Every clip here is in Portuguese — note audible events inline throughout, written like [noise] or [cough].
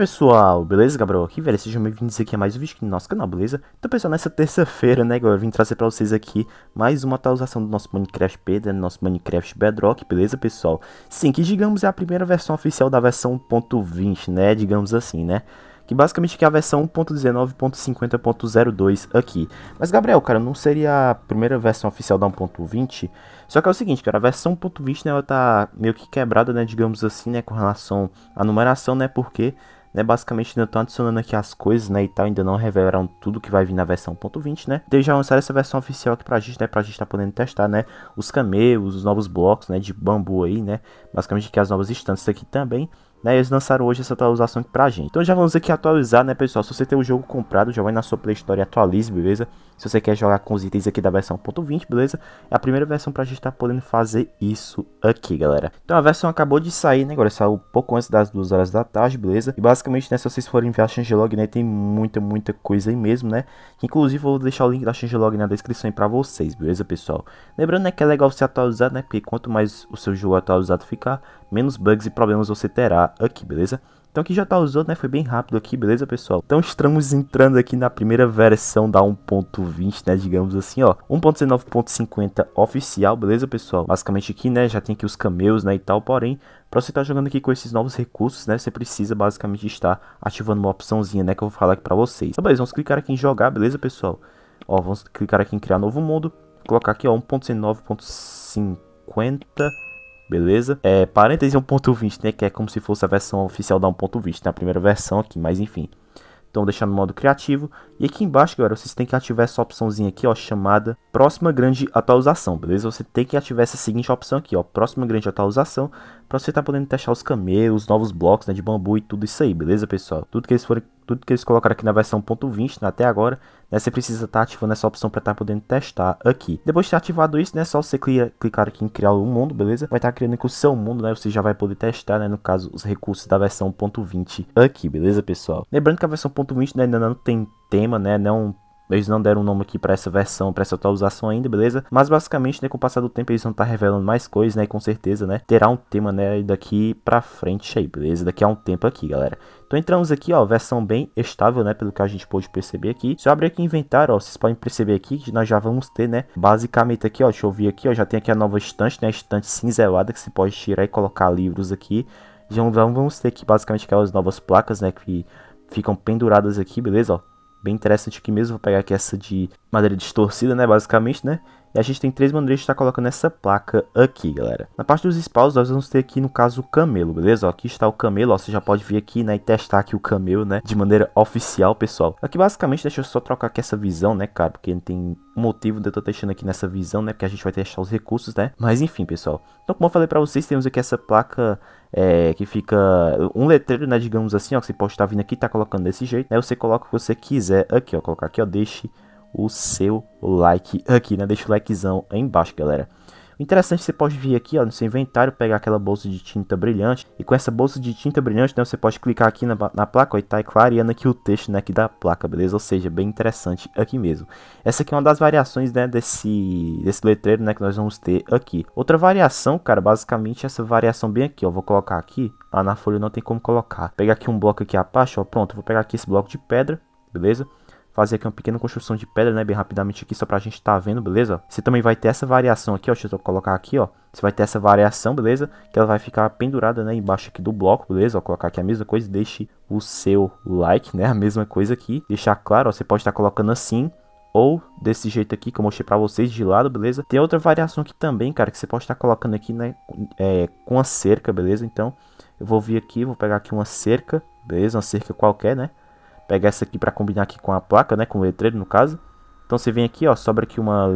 pessoal, beleza? Gabriel aqui, velho, sejam bem-vindos aqui a mais um vídeo aqui no nosso canal, beleza? Então pessoal, nessa terça-feira, né, eu vim trazer pra vocês aqui mais uma atualização do nosso Minecraft Pedra, nosso Minecraft Bedrock, beleza pessoal? Sim, que digamos é a primeira versão oficial da versão 1.20, né, digamos assim, né? que basicamente que é a versão 1.19.50.02 aqui. Mas Gabriel, cara, não seria a primeira versão oficial da 1.20? Só que é o seguinte, cara, a versão 1.20 né, ela tá meio que quebrada, né, digamos assim, né, com relação à numeração, né, porque né, basicamente ainda estão adicionando aqui as coisas, né, e tal, ainda não revelaram tudo que vai vir na versão 1.20, né. Desde já lançaram essa versão oficial aqui pra gente, né, pra gente tá podendo testar, né, os cameos, os novos blocos, né, de bambu aí, né, basicamente aqui as novas instâncias aqui também, né, eles lançaram hoje essa atualização aqui pra gente. Então já vamos aqui atualizar, né, pessoal, se você tem o jogo comprado, já vai na sua Play Store e atualize, beleza? Se você quer jogar com os itens aqui da versão .20, beleza? É a primeira versão pra gente estar tá podendo fazer isso aqui, galera. Então a versão acabou de sair, né, agora saiu pouco antes das 2 horas da tarde, beleza? E basicamente, né, se vocês forem ver a changelog, né, tem muita, muita coisa aí mesmo, né? Inclusive eu vou deixar o link da changelog na descrição aí pra vocês, beleza, pessoal? Lembrando, né, que é legal se atualizar, né, porque quanto mais o seu jogo atualizado ficar, menos bugs e problemas você terá aqui, beleza? Então aqui já tá usando, né? Foi bem rápido aqui, beleza, pessoal? Então estamos entrando aqui na primeira versão da 1.20, né? Digamos assim, ó. 1.19.50 oficial, beleza, pessoal? Basicamente aqui, né? Já tem aqui os cameos, né? E tal, porém, para você estar tá jogando aqui com esses novos recursos, né? Você precisa basicamente estar ativando uma opçãozinha, né? Que eu vou falar aqui para vocês. Então, beleza, vamos clicar aqui em jogar, beleza, pessoal? Ó, vamos clicar aqui em criar novo mundo. Colocar aqui, ó, 1.19.50 beleza? É, parênteses 1.20, né, que é como se fosse a versão oficial da 1.20, na né, primeira versão aqui, mas enfim. Então, deixar no modo criativo. E aqui embaixo, galera, vocês têm que ativar essa opçãozinha aqui, ó, chamada Próxima Grande Atualização, beleza? Você tem que ativar essa seguinte opção aqui, ó, Próxima Grande Atualização, para você estar tá podendo testar os camelos, os novos blocos, né, de bambu e tudo isso aí, beleza, pessoal? Tudo que eles forem tudo que eles colocaram aqui na versão .20 né, até agora, né, você precisa estar tá ativando essa opção para estar tá podendo testar aqui. Depois de ter ativado isso, né, só você clica, clicar aqui em criar um mundo, beleza? Vai estar tá criando aqui o seu mundo, né, você já vai poder testar, né, no caso, os recursos da versão .20 aqui, beleza, pessoal? Lembrando que a versão .20 né, ainda não tem tema, né, não eles não deram um nome aqui para essa versão, para essa atualização ainda, beleza? Mas basicamente, né, com o passar do tempo eles vão estar tá revelando mais coisas, né? E com certeza, né, terá um tema, né, daqui para frente aí, beleza? Daqui a um tempo aqui, galera. Então entramos aqui, ó, versão bem estável, né, pelo que a gente pôde perceber aqui. Se eu abrir aqui inventário, ó, vocês podem perceber aqui que nós já vamos ter, né, basicamente aqui, ó, deixa eu ver aqui, ó, já tem aqui a nova estante, né, a estante cinzelada que você pode tirar e colocar livros aqui. Já vamos ter aqui basicamente aquelas novas placas, né, que ficam penduradas aqui, beleza, ó bem interessante aqui mesmo. Vou pegar aqui essa de madeira distorcida, né, basicamente, né. E a gente tem três maneiras de estar colocando essa placa aqui, galera. Na parte dos spawns, nós vamos ter aqui, no caso, o camelo, beleza? Ó, aqui está o camelo, ó, você já pode vir aqui, né, e testar aqui o camelo, né, de maneira oficial, pessoal. Aqui, basicamente, deixa eu só trocar aqui essa visão, né, cara, porque não tem motivo de eu estar testando aqui nessa visão, né, porque a gente vai testar os recursos, né. Mas, enfim, pessoal. Então, como eu falei pra vocês, temos aqui essa placa é, que fica um letreiro, né, digamos assim, ó, que você pode estar vindo aqui tá colocando desse jeito, né, você coloca o que você quiser aqui, ó, colocar aqui, ó, deixe o seu like aqui, né? Deixa o likezão aí embaixo, galera. O interessante, você pode vir aqui ó, no seu inventário, pegar aquela bolsa de tinta brilhante. E com essa bolsa de tinta brilhante, né, você pode clicar aqui na, na placa ó, e tá clareando aqui o texto né, aqui da placa, beleza? Ou seja, bem interessante aqui mesmo. Essa aqui é uma das variações né, desse, desse letreiro né, que nós vamos ter aqui. Outra variação, cara, basicamente essa variação bem aqui. Ó, vou colocar aqui. Ah, na folha não tem como colocar. Pegar aqui um bloco aqui abaixo, ó, pronto. Vou pegar aqui esse bloco de pedra, beleza? Fazer aqui uma pequena construção de pedra, né, bem rapidamente aqui, só pra gente tá vendo, beleza? Você também vai ter essa variação aqui, ó, deixa eu colocar aqui, ó. Você vai ter essa variação, beleza? Que ela vai ficar pendurada, né, embaixo aqui do bloco, beleza? Vou colocar aqui a mesma coisa, deixe o seu like, né, a mesma coisa aqui. Deixar claro, ó, você pode estar tá colocando assim, ou desse jeito aqui que eu mostrei pra vocês de lado, beleza? Tem outra variação aqui também, cara, que você pode estar tá colocando aqui, né, é, com a cerca, beleza? Então, eu vou vir aqui, vou pegar aqui uma cerca, beleza? Uma cerca qualquer, né? Pegar essa aqui para combinar aqui com a placa, né, com o letreiro no caso. Então você vem aqui, ó, sobra aqui uma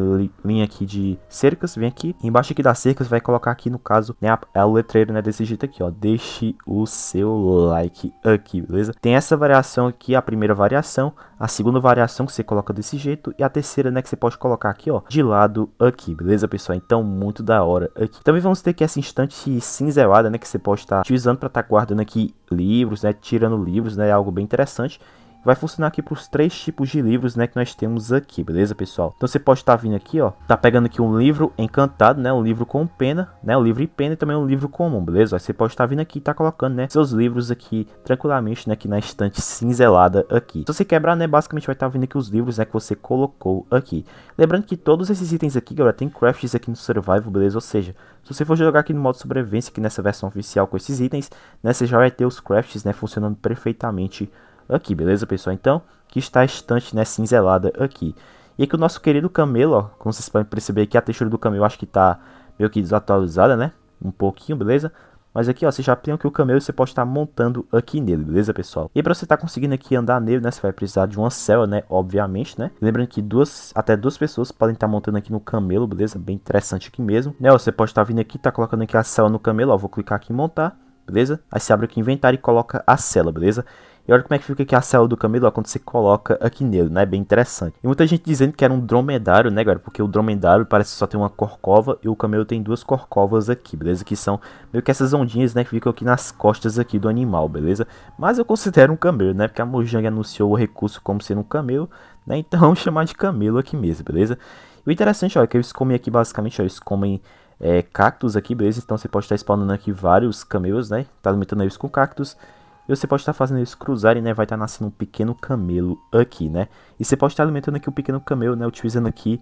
linha aqui de cercas, vem aqui. Embaixo aqui das cercas vai colocar aqui, no caso, né, a, o letreiro, né, desse jeito aqui, ó. Deixe o seu like aqui, beleza? Tem essa variação aqui, a primeira variação, a segunda variação que você coloca desse jeito e a terceira, né, que você pode colocar aqui, ó, de lado aqui, beleza, pessoal? Então, muito da hora aqui. Também vamos ter aqui essa instante cinzelada, né, que você pode estar utilizando para estar tá guardando aqui livros, né, tirando livros, né, algo bem interessante. Vai funcionar aqui para os três tipos de livros, né, que nós temos aqui, beleza, pessoal? Então você pode estar tá vindo aqui, ó, tá pegando aqui um livro encantado, né, um livro com pena, né, um livro e pena e também um livro comum, beleza? Você pode estar tá vindo aqui e tá colocando, né, seus livros aqui tranquilamente, né, aqui na estante cinzelada aqui. Se você quebrar, né, basicamente vai estar tá vindo aqui os livros, né, que você colocou aqui. Lembrando que todos esses itens aqui, galera, tem crafts aqui no survival, beleza? Ou seja, se você for jogar aqui no modo sobrevivência, aqui nessa versão oficial com esses itens, né, você já vai ter os crafts, né, funcionando perfeitamente aqui, beleza, pessoal? Então, que está a estante, né, cinzelada aqui. E aqui o nosso querido camelo, ó, como vocês podem perceber que a textura do camelo acho que está meio que desatualizada, né? Um pouquinho, beleza? Mas aqui, ó, você já tem aqui o camelo você pode estar montando aqui nele, beleza, pessoal? E para você estar tá conseguindo aqui andar nele, né, você vai precisar de uma cela, né, obviamente, né? Lembrando que duas, até duas pessoas podem estar montando aqui no camelo, beleza? Bem interessante aqui mesmo. Né, ó, você pode estar vindo aqui, tá colocando aqui a cela no camelo, ó, vou clicar aqui em montar, beleza? Aí você abre aqui inventário e coloca a cela, beleza? E olha como é que fica aqui a célula do camelo ó, quando você coloca aqui nele, né? Bem interessante. E muita gente dizendo que era um dromedário, né, galera? Porque o dromedário parece só ter uma corcova e o camelo tem duas corcovas aqui, beleza? Que são meio que essas ondinhas, né? Que ficam aqui nas costas aqui do animal, beleza? Mas eu considero um camelo, né? Porque a Mojang anunciou o recurso como sendo um camelo, né? Então [laughs] vamos chamar de camelo aqui mesmo, beleza? E o interessante, ó, é que eles comem aqui basicamente, ó, eles comem é, cactos aqui, beleza? Então você pode estar spawnando aqui vários camelos, né? Tá alimentando eles com cactos. E você pode estar fazendo eles cruzarem, né? Vai estar nascendo um pequeno camelo aqui, né? E você pode estar alimentando aqui o um pequeno camelo, né? Utilizando aqui,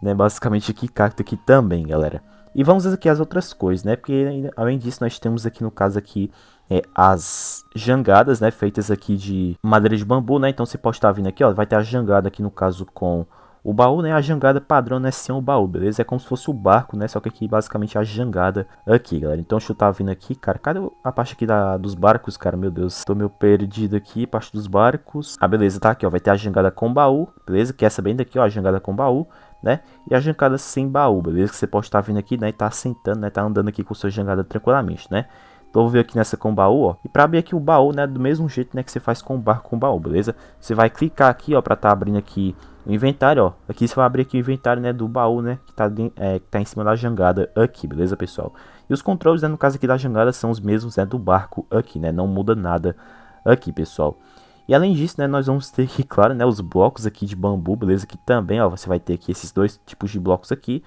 né? Basicamente aqui cacto aqui também, galera. E vamos aqui as outras coisas, né? Porque além disso nós temos aqui no caso aqui é, as jangadas, né? Feitas aqui de madeira de bambu, né? Então você pode estar vindo aqui, ó. Vai ter a jangada aqui no caso com o baú, né, a jangada padrão, né, sem o baú, beleza? É como se fosse o barco, né, só que aqui basicamente a jangada aqui, galera. Então deixa eu estar vindo aqui, cara, cadê a parte aqui da, dos barcos, cara? Meu Deus, tô meio perdido aqui, parte dos barcos. Ah, beleza, tá aqui, ó, vai ter a jangada com baú, beleza? Que é essa bem daqui, ó, a jangada com baú, né? E a jangada sem baú, beleza? Que você pode estar vindo aqui, né, e tá sentando, né, tá andando aqui com sua jangada tranquilamente, né? Então vou vir aqui nessa com baú, ó. E para abrir aqui o baú, né, do mesmo jeito, né, que você faz com o barco com baú, beleza? Você vai clicar aqui, ó, para estar tá abrindo aqui o inventário, ó. Aqui você vai abrir aqui o inventário, né, do baú, né, que tá, é, que tá em cima da jangada aqui, beleza, pessoal? E os controles, né, no caso aqui da jangada, são os mesmos, né, do barco aqui, né? Não muda nada aqui, pessoal. E além disso, né, nós vamos ter aqui, [laughs] claro, né, os blocos aqui de bambu, beleza? Que também, ó, você vai ter aqui esses dois tipos de blocos aqui.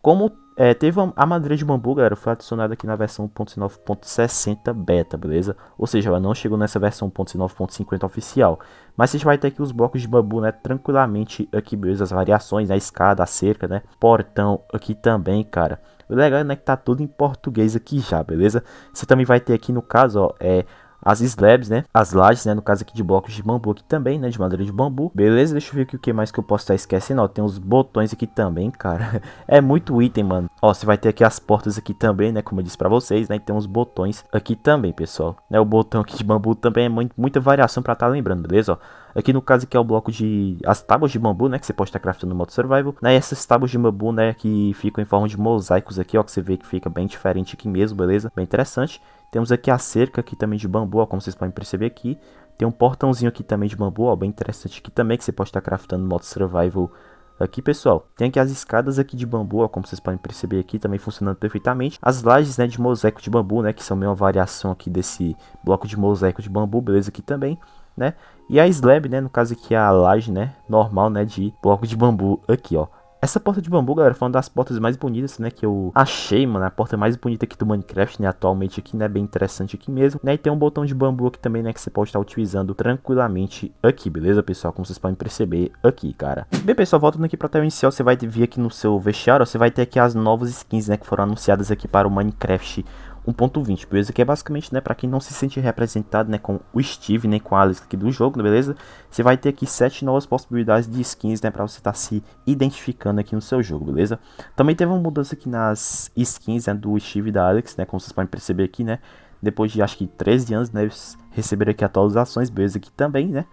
Como é, teve a madeira de bambu, galera, foi adicionada aqui na versão 1.19.60 beta, beleza? Ou seja, ela não chegou nessa versão 1.19.50 oficial. Mas você vai ter aqui os blocos de bambu, né, tranquilamente aqui, beleza? As variações, a escada, a cerca, né? Portão aqui também, cara. O legal é né, que tá tudo em português aqui já, beleza? Você também vai ter aqui no caso, ó, é as slabs, né? As lajes, né? No caso aqui de blocos de bambu aqui também, né? De madeira de bambu. Beleza, deixa eu ver aqui o que mais que eu posso estar esquecendo. Ó, tem os botões aqui também, cara. [laughs] é muito item, mano. Ó, você vai ter aqui as portas aqui também, né? Como eu disse pra vocês, né? E tem uns botões aqui também, pessoal. Né? O botão aqui de bambu também é muito, muita variação pra estar tá lembrando, beleza? Ó. Aqui no caso aqui é o bloco de... As tábuas de bambu, né? Que você pode estar craftando no modo survival. Né? Essas tábuas de bambu, né? Que ficam em forma de mosaicos aqui, ó. Que você vê que fica bem diferente aqui mesmo, beleza? Bem interessante. Temos aqui a cerca aqui também de bambu, ó, como vocês podem perceber aqui. Tem um portãozinho aqui também de bambu, ó, bem interessante aqui também, que você pode estar craftando no modo survival aqui, pessoal. Tem aqui as escadas aqui de bambu, ó, como vocês podem perceber aqui, também funcionando perfeitamente. As lajes, né, de mosaico de bambu, né, que são meio uma variação aqui desse bloco de mosaico de bambu, beleza, aqui também, né. E a slab, né, no caso aqui a laje, né, normal, né, de bloco de bambu aqui, ó. Essa porta de bambu, galera, foi uma das portas mais bonitas, né, que eu achei, mano. A porta mais bonita aqui do Minecraft, né, atualmente aqui, né, bem interessante aqui mesmo. Né, e tem um botão de bambu aqui também, né, que você pode estar utilizando tranquilamente aqui, beleza, pessoal? Como vocês podem perceber aqui, cara. Bem, pessoal, voltando aqui para a tela inicial, você vai vir aqui no seu vestiário, você vai ter aqui as novas skins, né, que foram anunciadas aqui para o Minecraft 1.20, beleza? Que é basicamente, né, para quem não se sente representado, né, com o Steve, nem né, com a Alex aqui do jogo, beleza? Você vai ter aqui sete novas possibilidades de skins, né, para você estar tá se identificando aqui no seu jogo, beleza? Também teve uma mudança aqui nas skins, né, do Steve e da Alex, né, como vocês podem perceber aqui, né? Depois de acho que 13 anos, né, eles receberam aqui atualizações, beleza? Aqui também, né?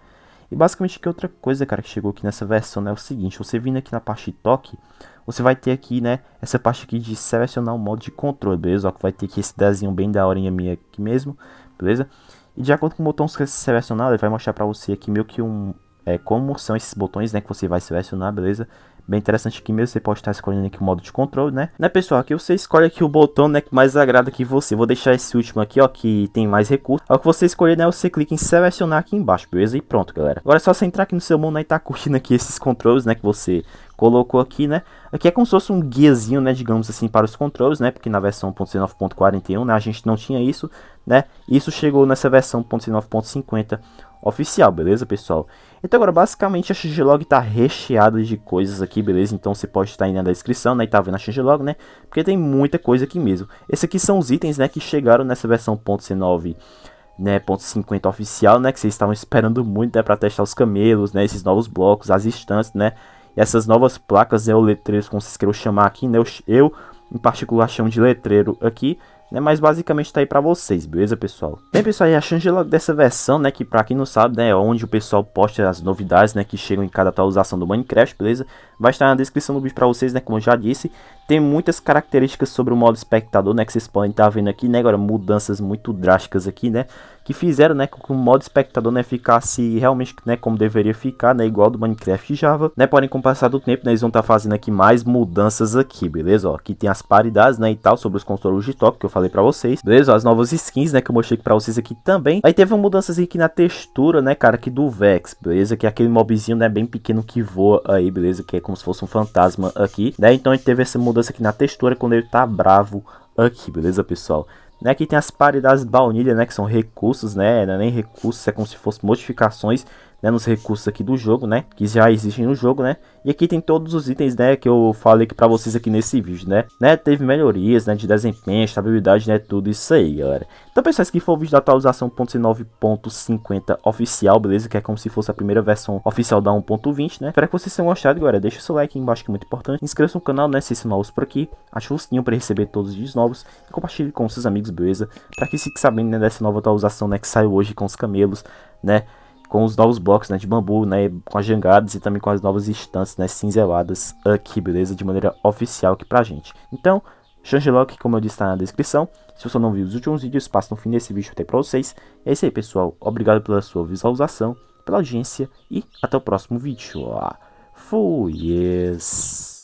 E basicamente que outra coisa, cara, que chegou aqui nessa versão, né, é o seguinte, você vindo aqui na parte de toque, você vai ter aqui, né, essa parte aqui de selecionar o modo de controle, beleza? Ó, que vai ter aqui esse desenho bem da hora minha aqui mesmo, beleza? E de acordo com o botão selecionado, ele vai mostrar pra você aqui meio que um... É, como são esses botões, né, que você vai selecionar, beleza? Bem interessante aqui mesmo. Você pode estar escolhendo aqui o modo de controle, né? Né, pessoal? Aqui você escolhe aqui o botão, né, que mais agrada que você. Vou deixar esse último aqui, ó, que tem mais recursos. Ao que você escolher, né, você clica em selecionar aqui embaixo, beleza? E pronto, galera. Agora é só você entrar aqui no seu mundo né, e tá curtindo aqui esses controles, né, que você colocou aqui, né? Aqui é como se fosse um guiazinho, né, digamos assim, para os controles, né? Porque na versão 1.19.41, né, a gente não tinha isso, né? Isso chegou nessa versão 1.19.50 oficial, beleza, pessoal? Então agora, basicamente, a changelog está recheada de coisas aqui, beleza? Então você pode estar aí na descrição, né, e tá vendo a changelog, né? Porque tem muita coisa aqui mesmo. Esses aqui são os itens, né, que chegaram nessa versão 1.19 né, ponto .50 oficial, né, que vocês estavam [laughs] esperando muito, né, para testar os camelos, né, esses novos blocos, as instâncias, né, e essas novas placas, né, ou letreiros, como vocês queiram chamar aqui, né, eu, eu em particular chamo de letreiro aqui, né, mas basicamente tá aí pra vocês, beleza, pessoal? Bem, pessoal, e a changelog dessa versão, né, que pra quem não sabe, né, é onde o pessoal posta as novidades, né, que chegam em cada atualização do Minecraft, beleza? Vai estar na descrição do vídeo pra vocês, né, como eu já disse. Tem muitas características sobre o modo espectador, né, que vocês podem estar vendo aqui, né, agora mudanças muito drásticas aqui, né, que fizeram, né, com que o modo espectador, né, ficasse realmente, né, como deveria ficar, né, igual do Minecraft Java, né, porém com o passar do tempo, né, eles vão estar fazendo aqui mais mudanças aqui, beleza, ó, aqui tem as paridades, né, e tal, sobre os controles de toque que eu falei pra vocês, beleza, ó, as novas skins, né, que eu mostrei pra vocês aqui também, aí teve mudanças aqui na textura, né, cara, aqui do Vex, beleza, que é aquele mobzinho, né, bem pequeno que voa aí, beleza, que é como se fosse um fantasma aqui, né, então a gente teve essa mudança aqui na textura quando ele tá bravo aqui, beleza, pessoal? Né, aqui tem as paridades baunilha, né, que são recursos, né, não é nem recursos, é como se fossem modificações né, nos recursos aqui do jogo, né, que já existem no jogo, né, e aqui tem todos os itens, né, que eu falei aqui pra vocês aqui nesse vídeo, né, né, teve melhorias, né, de desempenho, estabilidade, né, tudo isso aí, galera. Então, pessoal, esse aqui foi o vídeo da atualização 1.9.50 oficial, beleza, que é como se fosse a primeira versão oficial da 1.20, né, espero que vocês tenham gostado, galera, deixa o seu like aí embaixo que é muito importante, inscreva-se no canal, né, se são novos por aqui, ative o sininho para receber todos os vídeos novos. E compartilhe com seus amigos, beleza, para que fique sabendo, né, dessa nova atualização, né, que saiu hoje com os camelos, né, com os novos blocos né, de bambu, né, com as jangadas e também com as novas instâncias né, cinzeladas aqui, beleza? De maneira oficial aqui pra gente. Então, Changelog, como eu disse, está na descrição. Se você não viu os últimos vídeos, passa no fim desse vídeo até pra vocês. É isso aí, pessoal. Obrigado pela sua visualização, pela audiência e até o próximo vídeo. Fui! Yes.